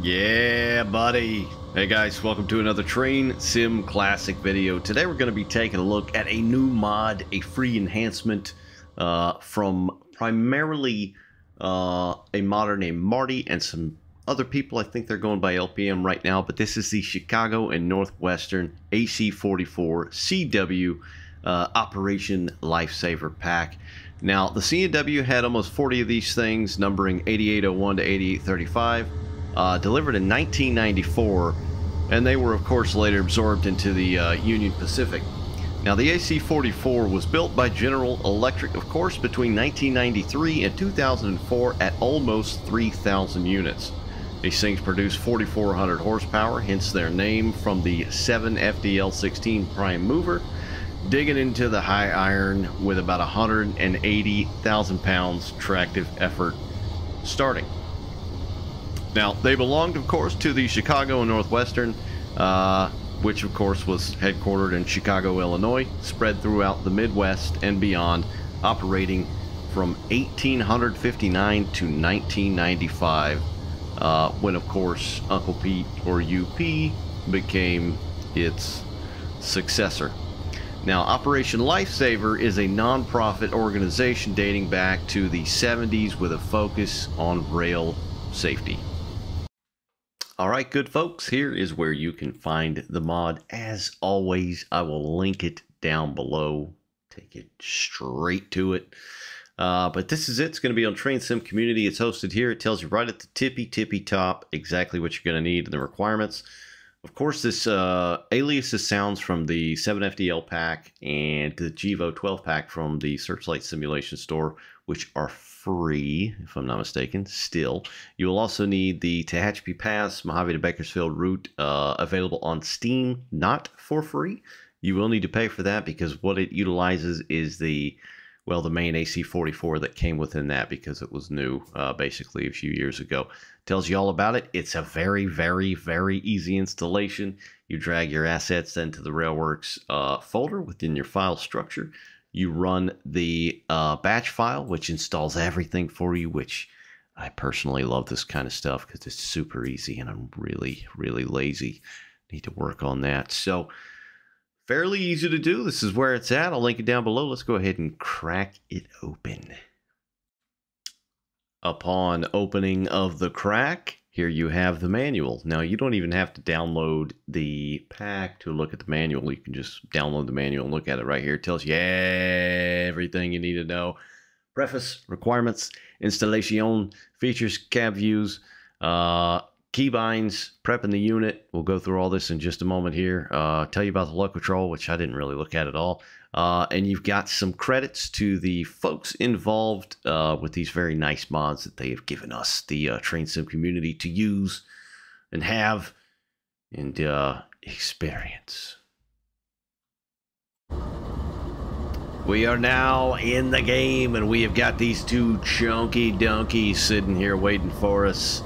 Yeah, buddy. Hey guys, welcome to another Train Sim Classic video. Today we're going to be taking a look at a new mod, a free enhancement uh, from primarily uh, a modder named Marty and some other people. I think they're going by LPM right now, but this is the Chicago and Northwestern AC44 CW uh, Operation Lifesaver Pack. Now, the CW had almost 40 of these things, numbering 8801 to 8835 uh, delivered in 1994, and they were, of course, later absorbed into the uh, Union Pacific. Now, the AC-44 was built by General Electric, of course, between 1993 and 2004 at almost 3,000 units. These things produce 4,400 horsepower, hence their name from the 7 FDL-16 prime mover, digging into the high iron with about 180,000 pounds tractive effort starting. Now, they belonged, of course, to the Chicago and Northwestern, uh, which, of course, was headquartered in Chicago, Illinois, spread throughout the Midwest and beyond, operating from 1859 to 1995, uh, when, of course, Uncle Pete, or UP, became its successor. Now, Operation Lifesaver is a nonprofit organization dating back to the 70s with a focus on rail safety. All right, good folks, here is where you can find the mod. As always, I will link it down below. Take it straight to it. Uh, but this is it. It's going to be on Train Sim Community. It's hosted here. It tells you right at the tippy, tippy top exactly what you're going to need and the requirements. Of course, this uh, aliases sounds from the 7FDL pack and the GEVO 12 pack from the Searchlight Simulation Store, which are free, if I'm not mistaken, still. You will also need the Tehachapi Pass Mojave to Bakersfield route uh, available on Steam, not for free. You will need to pay for that because what it utilizes is the, well, the main AC44 that came within that because it was new uh, basically a few years ago. Tells you all about it. It's a very, very, very easy installation. You drag your assets into the Railworks uh, folder within your file structure you run the uh, batch file, which installs everything for you, which I personally love this kind of stuff because it's super easy and I'm really, really lazy. Need to work on that. So, fairly easy to do. This is where it's at. I'll link it down below. Let's go ahead and crack it open. Upon opening of the crack, here you have the manual. Now you don't even have to download the pack to look at the manual. You can just download the manual and look at it right here. It tells you everything you need to know. Preface, requirements, installation, features, cab views, uh, keybinds, prepping the unit. We'll go through all this in just a moment here. Uh, tell you about the luck control, which I didn't really look at at all. Uh, and you've got some credits to the folks involved uh, with these very nice mods that they have given us, the uh, Train Sim community, to use and have and uh, experience. We are now in the game, and we have got these two chunky donkeys sitting here waiting for us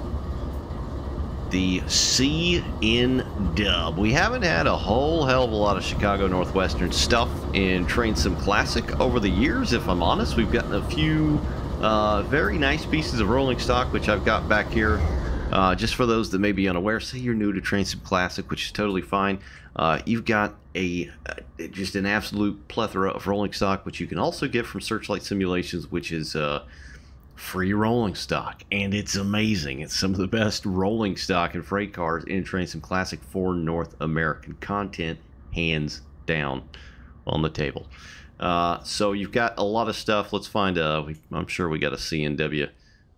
the C in dub. We haven't had a whole hell of a lot of Chicago Northwestern stuff in Train Sim Classic over the years, if I'm honest. We've gotten a few uh, very nice pieces of rolling stock, which I've got back here. Uh, just for those that may be unaware, say you're new to Train Sim Classic, which is totally fine. Uh, you've got a uh, just an absolute plethora of rolling stock, which you can also get from Searchlight Simulations, which is uh, free rolling stock and it's amazing. It's some of the best rolling stock and freight cars in train sim classic for north american content hands down on the table. Uh, so you've got a lot of stuff. Let's find a i'm sure we got a cnw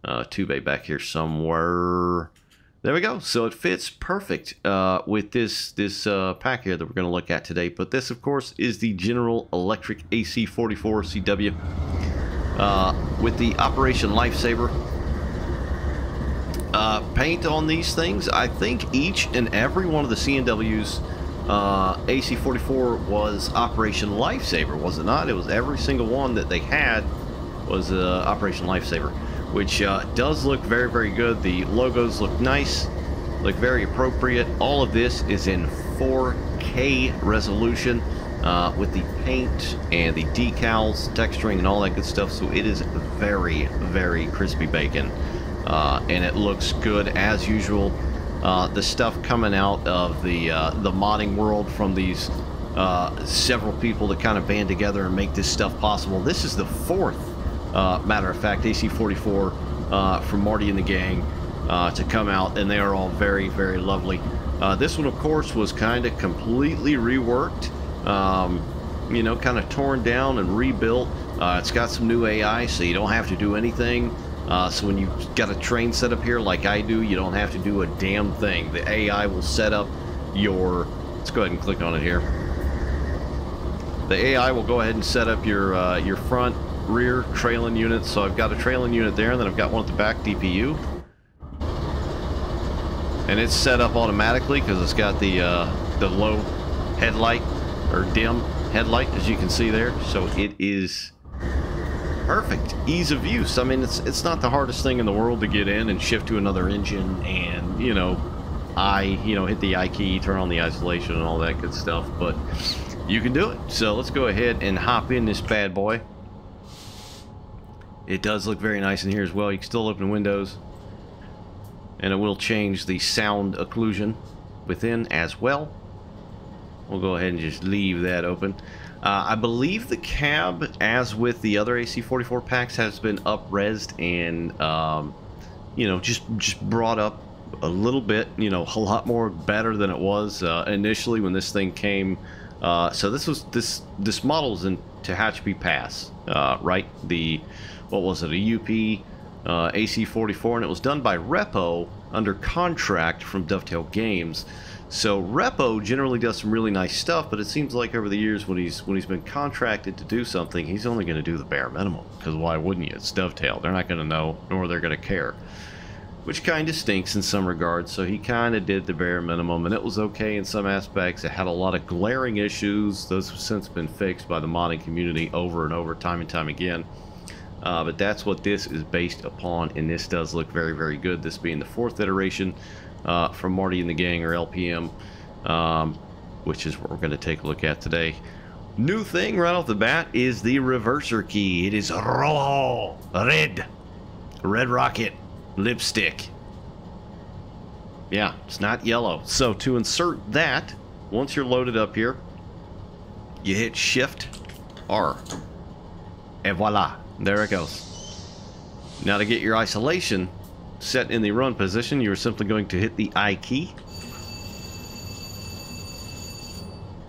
uh, bay back here somewhere. There we go. So it fits perfect uh, with this this uh, pack here that we're going to look at today. But this of course is the general electric ac44 cw uh, with the Operation Lifesaver. Uh, paint on these things, I think each and every one of the CNWs uh, AC-44 was Operation Lifesaver, was it not? It was every single one that they had was uh, Operation Lifesaver, which uh, does look very, very good. The logos look nice, look very appropriate. All of this is in 4K resolution uh, with the paint and the decals, texturing, and all that good stuff. So it is very, very crispy bacon. Uh, and it looks good as usual. uh, the stuff coming out of the uh, the modding world from these uh, several people that kind of band together and make this stuff possible. This is the fourth, uh, matter of fact, AC44 uh, from Marty and the gang to come out, and they are all very, very lovely. this one, of course, was kind of completely reworked, um, you know, kind of torn down and rebuilt. it's got some new AI, so you don't have to do anything. Uh, so when you've got a train set up here like I do, you don't have to do a damn thing. The AI will set up your... Let's go ahead and click on it here. The AI will go ahead and set up your uh, your front, rear trailing units. So I've got a trailing unit there, and then I've got one at the back DPU. And it's set up automatically because it's got the uh, the low headlight or dim headlight, as you can see there. So it is perfect ease of use. I mean, it's it's not the hardest thing in the world to get in and shift to another engine and you know, I you know hit the I key, turn on the isolation and all that good stuff. But you can do it. So let's go ahead and hop in this bad boy. It does look very nice in here as well. You can still open windows, and it will change the sound occlusion within as well. We'll go ahead and just leave that open. Uh, I believe the cab, as with the other AC44 packs, has been up-resed and, um, you know, just just brought up a little bit, you know, a lot more better than it was uh, initially when this thing came. Uh, so this was this this model is in Tehachapi Pass, uh, right? The what was it? A UP uh, AC44, and it was done by Repo under contract from Dovetail Games. So Repo generally does some really nice stuff, but it seems like over the years when he's when he's been contracted to do something, he's only going to do the bare minimum. Because why wouldn't you? It's Dovetail. They're not going to know, nor they're going to care. Which kind of stinks in some regards. So he kind of did the bare minimum, and it was okay in some aspects. It had a lot of glaring issues. Those have since been fixed by the modding community over and over, time and time again. Uh, but that's what this is based upon, and this does look very, very good. This being the fourth iteration uh, from Marty and the Gang, or LPM, um, which is what we're going to take a look at today. New thing right off the bat is the reverser key. It is rojo, red, red rocket, lipstick. Yeah, it's not yellow. So to insert that, once you're loaded up here, you hit Shift R. And voila, there it goes. Now to get your isolation, set in the run position, you're simply going to hit the I key.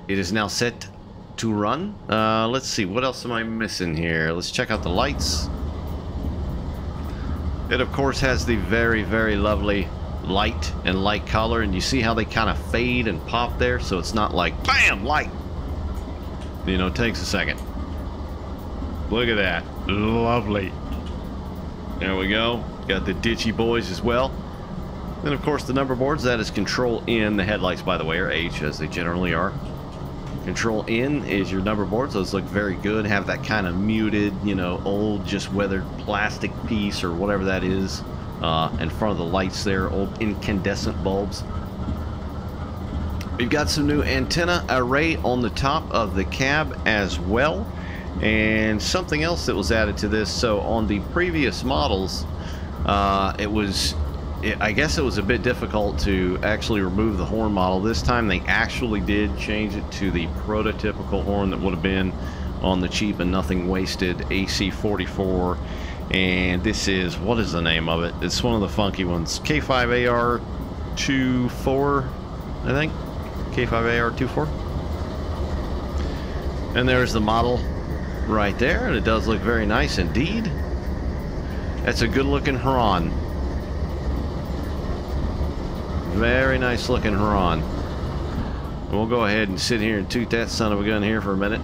It is now set to run. Uh, let's see, what else am I missing here? Let's check out the lights. It, of course, has the very, very lovely light and light color, and you see how they kind of fade and pop there, so it's not like, BAM! Light! You know, it takes a second. Look at that. Lovely. There we go. Got the ditchy boys as well. Then, of course, the number boards. That is Control N. The headlights, by the way, are H, as they generally are. Control N is your number boards. Those look very good. Have that kind of muted, you know, old, just weathered plastic piece or whatever that is uh, in front of the lights there. Old incandescent bulbs. We've got some new antenna array on the top of the cab as well. And something else that was added to this. So on the previous models, uh, it was, it, I guess it was a bit difficult to actually remove the horn model. This time they actually did change it to the prototypical horn that would have been on the cheap and nothing wasted AC44. And this is, what is the name of it? It's one of the funky ones. K5AR24, I think. K5AR24. And there's the model right there, and it does look very nice indeed. That's a good looking Huron. Very nice looking Huron. We'll go ahead and sit here and toot that son of a gun here for a minute.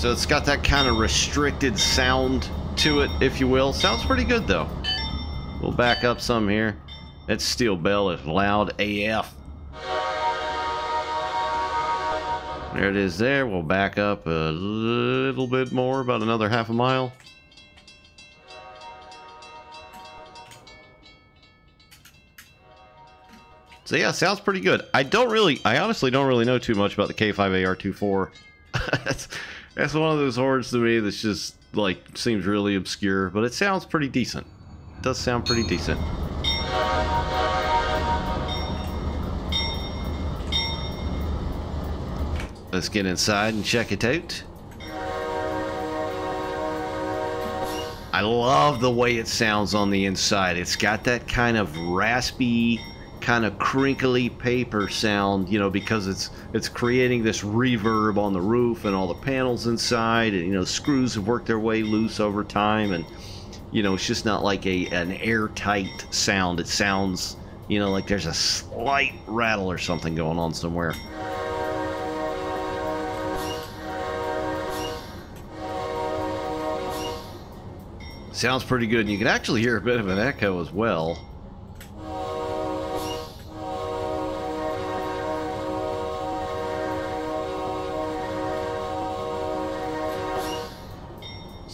So it's got that kind of restricted sound to it, if you will. Sounds pretty good, though. We'll back up some here. That steel bell is loud AF. There it is there. We'll back up a little bit more, about another half a mile. So yeah, sounds pretty good. I don't really, I honestly don't really know too much about the K5AR24. that's, one of those horns to me that's just like seems really obscure, but it sounds pretty decent. It does sound pretty decent. Let's get inside and check it out. I love the way it sounds on the inside. It's got that kind of raspy, kind of crinkly paper sound, you know, because it's it's creating this reverb on the roof and all the panels inside, and you know, screws have worked their way loose over time, and you know, it's just not like a an airtight sound. It sounds, you know, like there's a slight rattle or something going on somewhere. Sounds pretty good. And you can actually hear a bit of an echo as well.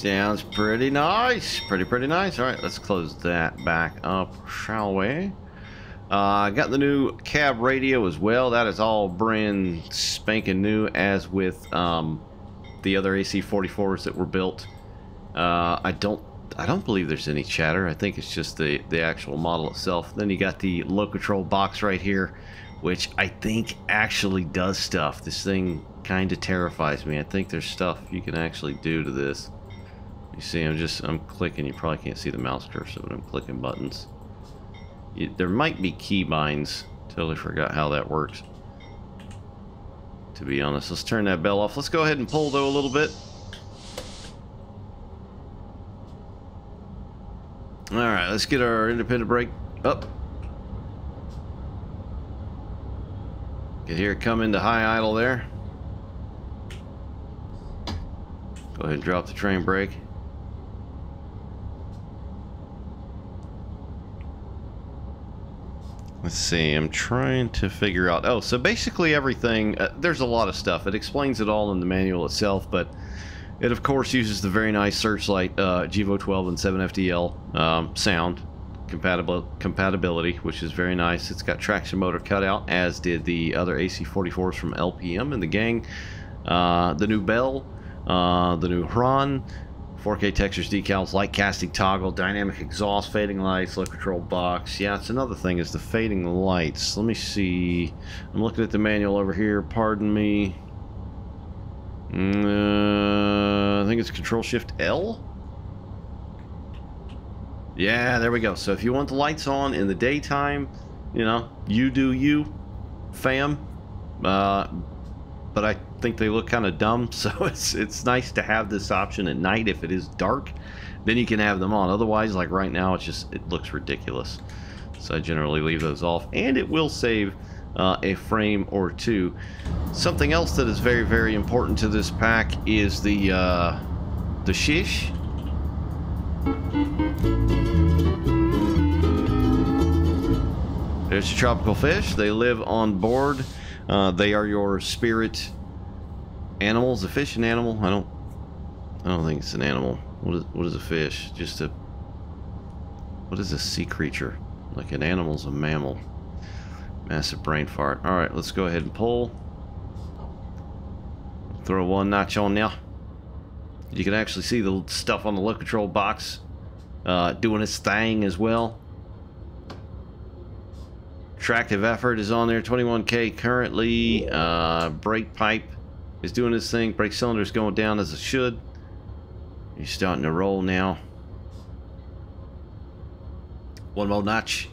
Sounds pretty nice. Pretty, pretty nice. All right, let's close that back up, shall we? I uh, got the new cab radio as well. That is all brand spanking new, as with um, the other AC44s that were built. Uh, I don't I don't believe there's any chatter. I think it's just the, the actual model itself. Then you got the low control box right here, which I think actually does stuff. This thing kind of terrifies me. I think there's stuff you can actually do to this. You see, I'm just, I'm clicking. You probably can't see the mouse cursor, but I'm clicking buttons. There might be keybinds. Totally forgot how that works. To be honest, let's turn that bell off. Let's go ahead and pull though a little bit. Alright, let's get our independent brake up. Get here, come into high idle there. Go ahead and drop the train brake. Let's see, I'm trying to figure out... Oh, so basically everything... Uh, there's a lot of stuff. It explains it all in the manual itself, but it of course uses the very nice Searchlight uh, GEVO 12 and 7FDL um, sound compatible compatibility, which is very nice. It's got traction motor cutout, as did the other AC44s from LPM and the gang. Uh, the new bell, uh, the new Hron, 4K textures, decals, light casting toggle, dynamic exhaust, fading lights, low control box. Yeah, it's another thing is the fading lights. Let me see. I'm looking at the manual over here. Pardon me. Uh, I think it's Control Shift L. Yeah, there we go. So if you want the lights on in the daytime, you know, you do you, fam. Uh, but I think they look kind of dumb, so it's it's nice to have this option at night if it is dark. Then you can have them on. Otherwise, like right now, it's just it looks ridiculous. So I generally leave those off, and it will save uh, a frame or two. Something else that is very, very important to this pack is the, uh, the shish. There's a tropical fish. They live on board. Uh, they are your spirit animals. A fish an animal? I don't. I don't think it's an animal. What is what is a fish? Just a. What is a sea creature? Like an animal's a mammal. Massive brain fart. Alright, let's go ahead and pull. Throw one notch on now. You can actually see the stuff on the low control box uh, doing its thing as well. Tractive effort is on there, 21k currently. Uh, brake pipe is doing its thing. Brake cylinder is going down as it should. You're starting to roll now. One more notch.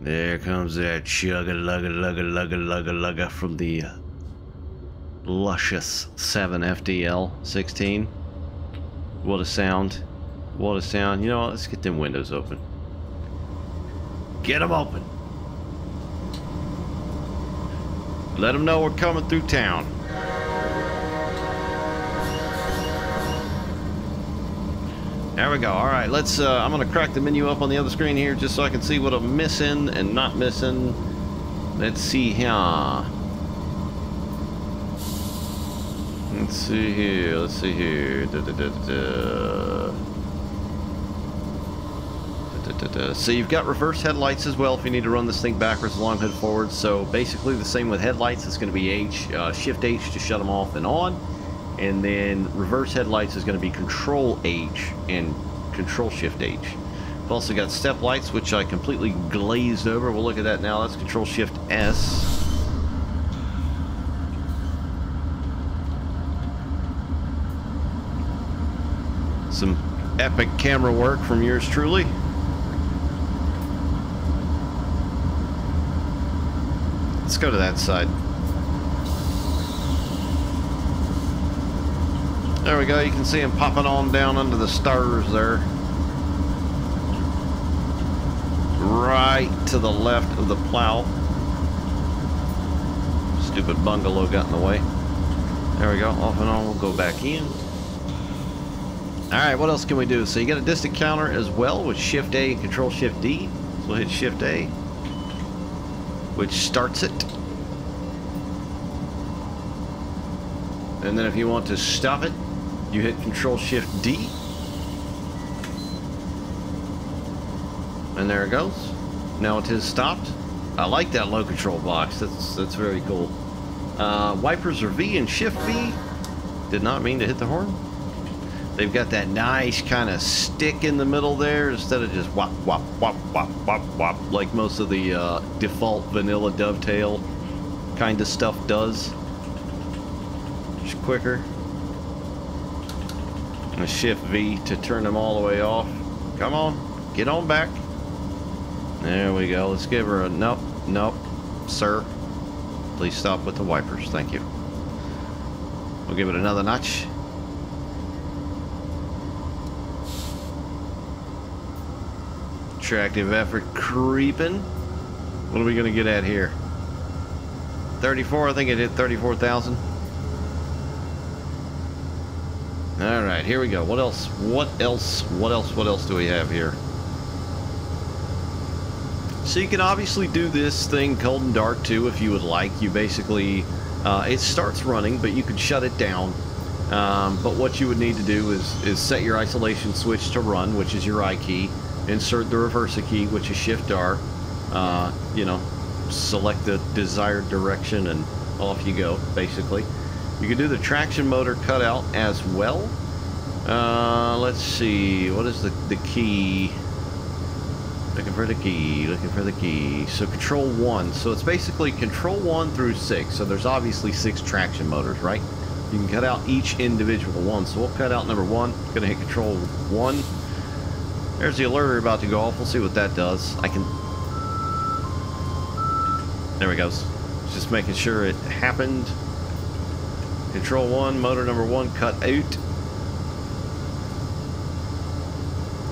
There comes that chugga lugga lugga lugga lugga lugga from the uh, luscious 7 FDL 16. What a sound. What a sound. You know what? Let's get them windows open. Get them open. Let them know we're coming through town. There we go. All right, let's. Uh, I'm gonna crack the menu up on the other screen here just so I can see what I'm missing and not missing. Let's see here. Let's see here. Let's see here. Da, da, da, Da, da. So you've got reverse headlights as well if you need to run this thing backwards, long hood forward. So basically the same with headlights. It's going to be H, uh, Shift H to shut them off and on. And then reverse headlights is going to be Control H and Control Shift H. We've also got step lights, which I completely glazed over. We'll look at that now. That's Control Shift S. Some epic camera work from yours truly. Let's go to that side. There we go. You can see him popping on down under the stars there. Right to the left of the plow. Stupid bungalow got in the way. There we go. Off and on. We'll go back in. Alright, what else can we do? So you got a distant counter as well with Shift A and Control Shift D. So we'll hit Shift A, which starts it. And then if you want to stop it, you hit Control Shift D. And there it goes. Now it is stopped. I like that low control box. That's that's very cool. Uh, wipers are V and Shift V. Did not mean to hit the horn. They've got that nice kind of stick in the middle there instead of just wop, wop, wop, wop, wop, wop, like most of the uh, default vanilla dovetail kind of stuff does. Just quicker. And shift V to turn them all the way off. Come on, get on back. There we go. Let's give her a nope, nope, sir. Please stop with the wipers. Thank you. We'll give it another notch. Attractive effort creeping. What are we going to get at here? 34, I think it hit 34,000. All right, here we go. What else? What else? What else? What else do we have here? So you can obviously do this thing cold and dark too if you would like. You basically, uh, it starts running, but you can shut it down. Um, but what you would need to do is, is set your isolation switch to run, which is your I key insert the reverser key, which is Shift R. Uh, you know, select the desired direction and off you go, basically. You can do the traction motor cutout as well. Uh, let's see, what is the, the key? Looking for the key, looking for the key. So control one, so it's basically control one through six. So there's obviously six traction motors, right? You can cut out each individual one. So we'll cut out number one, gonna hit control one, there's the alerter about to go off. We'll see what that does. I can... There we go. Just making sure it happened. Control 1, motor number 1 cut out.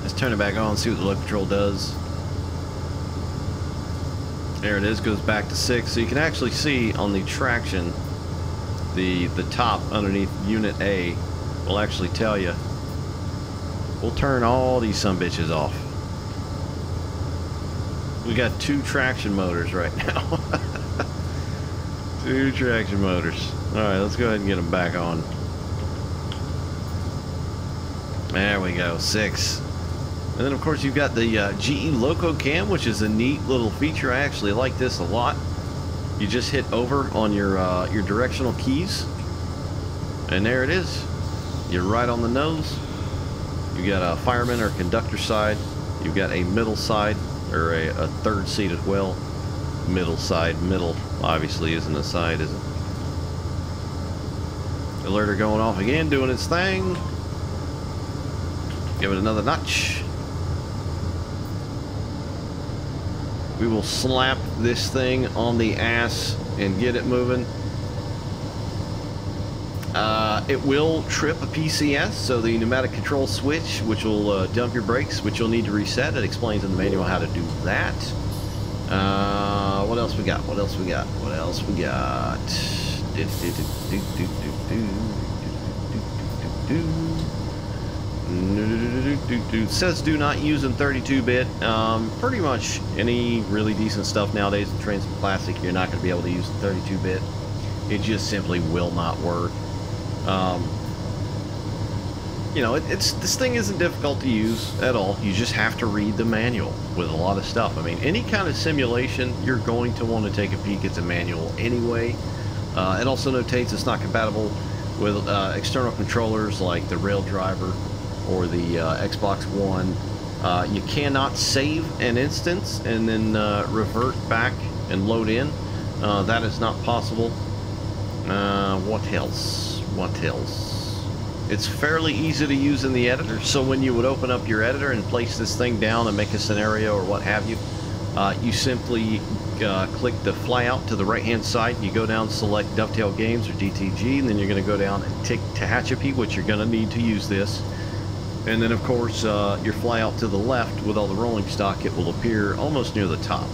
Let's turn it back on, see what the low control does. There it is, goes back to 6. So you can actually see on the traction, the, the top underneath Unit A will actually tell you We'll turn all these some bitches off. We got two traction motors right now. two traction motors. Alright, let's go ahead and get them back on. There we go, six. And then of course you've got the uh, GE Loco Cam, which is a neat little feature. I actually like this a lot. You just hit over on your uh, your directional keys, and there it is. You're right on the nose. You got a fireman or conductor side. You've got a middle side or a, a third seat as well. Middle side, middle obviously isn't a side, is it? Alerter going off again, doing its thing. Give it another notch. We will slap this thing on the ass and get it moving. Uh, it will trip a PCS, so the pneumatic control switch, which will uh, dump your brakes, which you'll need to reset. It explains in the manual how to do that. Uh, what else we got? What else we got? What else we got? It says do not use in 32-bit. Um, pretty much any really decent stuff nowadays in Trains Classic, you're not going to be able to use in 32-bit. It just simply will not work. Um, you know, it, it's this thing isn't difficult to use at all. You just have to read the manual with a lot of stuff. I mean, any kind of simulation, you're going to want to take a peek at the manual anyway. Uh, it also notates it's not compatible with uh, external controllers like the Rail Driver or the uh, Xbox One. Uh, you cannot save an instance and then uh, revert back and load in. Uh, that is not possible. what else? What else? It's fairly easy to use in the editor, so when you would open up your editor and place this thing down and make a scenario or what have you, uh, you simply uh, click the flyout to the right hand side, you go down, select Dovetail Games or DTG, and then you're going to go down and tick Tehachapi, which you're going to need to use this. And then of course uh, your flyout to the left with all the rolling stock, it will appear almost near the top.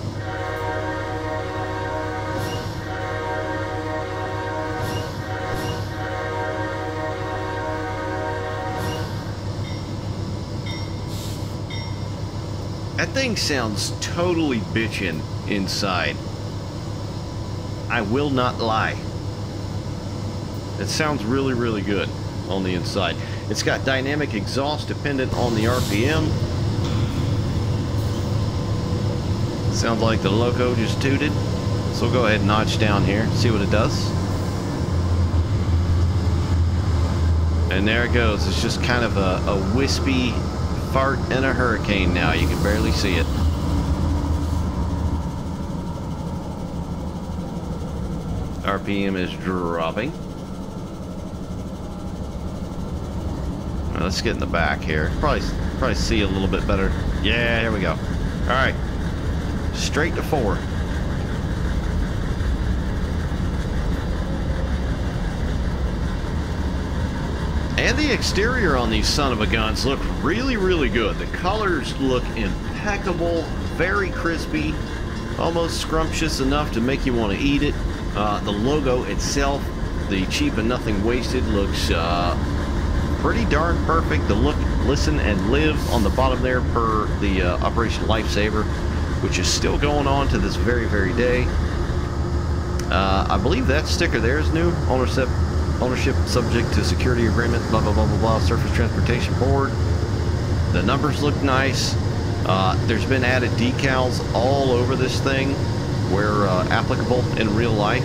That thing sounds totally bitchin' inside. I will not lie. It sounds really, really good on the inside. It's got dynamic exhaust dependent on the RPM. Sounds like the loco just tooted. So we'll go ahead and notch down here, see what it does. And there it goes. It's just kind of a, a wispy fart in a hurricane now. You can barely see it. RPM is dropping. Let's get in the back here. Probably, probably see a little bit better. Yeah, here we go. All right, straight to four. And the exterior on these son of a guns look really, really good. The colors look impeccable, very crispy, almost scrumptious enough to make you want to eat it. Uh, the logo itself, the cheap and nothing wasted, looks uh, pretty darn perfect. The look, listen, and live on the bottom there per the uh, Operation Lifesaver, which is still going on to this very, very day. Uh, I believe that sticker there is new. Ownership Ownership subject to security agreement, blah, blah, blah, blah, blah. Surface Transportation Board. The numbers look nice. Uh, there's been added decals all over this thing where uh, applicable in real life.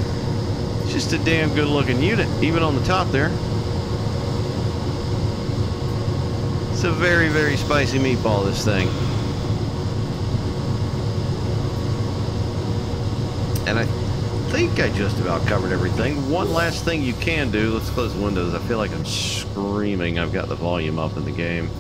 It's just a damn good looking unit, even on the top there. It's a very, very spicy meatball, this thing. And I think I just about covered everything. One last thing you can do, let's close the windows. I feel like I'm screaming. I've got the volume up in the game.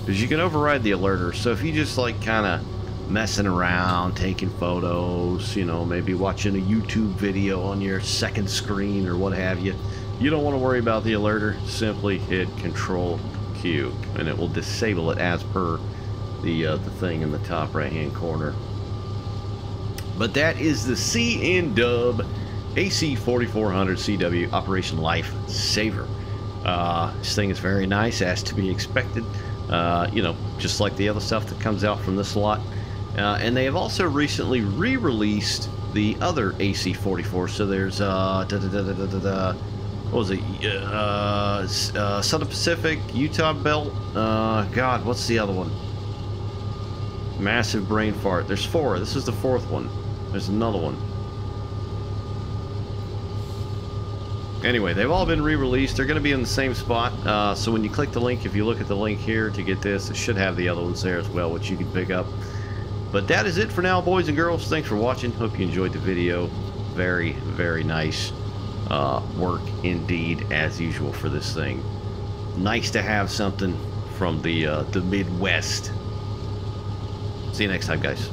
Because you can override the alerter. So if you just like kind of messing around, taking photos, you know, maybe watching a YouTube video on your second screen or what have you, you don't want to worry about the alerter. Simply hit Control Q and it will disable it as per the, uh, the thing in the top right hand corner. But that is the CN Dub AC 4400 CW Operation Life Saver. Uh, this thing is very nice, as to be expected. Uh, you know, just like the other stuff that comes out from this lot. Uh, and they have also recently re-released the other AC-44. So there's uh, da, da, da, what was it? Uh, uh, Southern Pacific, Utah Belt. Uh, God, what's the other one? Massive brain fart. There's four. This is the fourth one. There's another one. Anyway, they've all been re-released. They're going to be in the same spot. Uh, so when you click the link, if you look at the link here to get this, it should have the other ones there as well, which you can pick up. But that is it for now, boys and girls. Thanks for watching. Hope you enjoyed the video. Very, very nice uh, work indeed, as usual, for this thing. Nice to have something from the, uh, the Midwest. See you next time, guys.